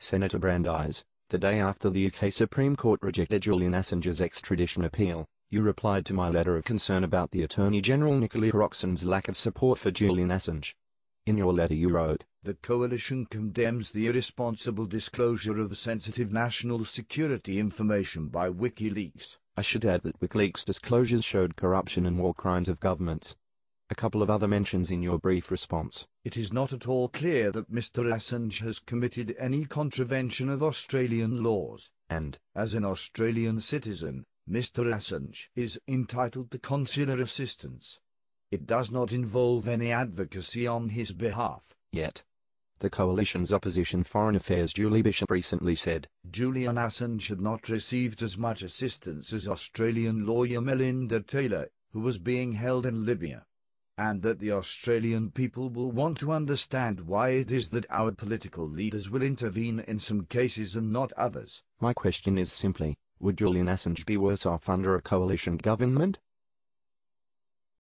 Senator Brandis, the day after the UK Supreme Court rejected Julian Assange's extradition appeal, you replied to my letter of concern about the Attorney General Nicola Roxon's lack of support for Julian Assange. In your letter you wrote, The coalition condemns the irresponsible disclosure of sensitive national security information by WikiLeaks. I should add that WikiLeaks disclosures showed corruption and war crimes of governments. A couple of other mentions in your brief response. It is not at all clear that Mr. Assange has committed any contravention of Australian laws, and, as an Australian citizen, Mr. Assange is entitled to consular assistance. It does not involve any advocacy on his behalf. Yet, the coalition's opposition foreign affairs Julie Bishop recently said, Julian Assange had not received as much assistance as Australian lawyer Melinda Taylor, who was being held in Libya and that the Australian people will want to understand why it is that our political leaders will intervene in some cases and not others. My question is simply, would Julian Assange be worse off under a coalition government?